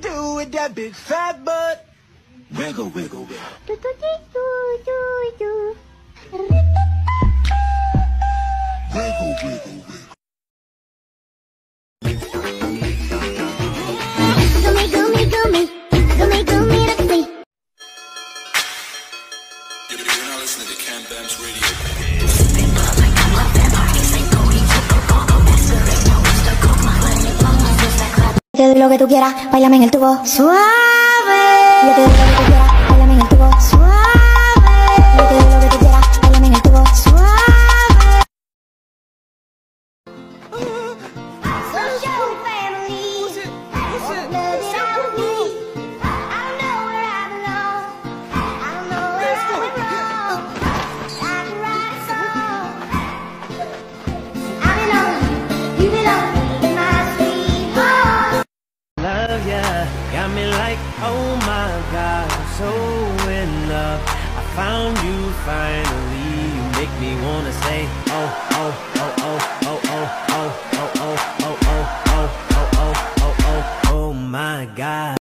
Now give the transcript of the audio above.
do with that big fat butt? Wiggle, wiggle, wiggle. Wiggle, wiggle, wiggle. Gummy, gummy, gummy, gummy, gummy, let's see. You're now listening to Cam Bams Radio. Te doy lo que tú quieras, bailame en el tubo suave. Yo te doy lo que tú quieras, bailame en el tubo suave. Got me like, oh my God, I'm so in love. I found you finally. You make me wanna say, oh, oh, oh, oh, oh, oh, oh, oh, oh, oh, oh, oh, oh, oh, oh, oh, oh my God.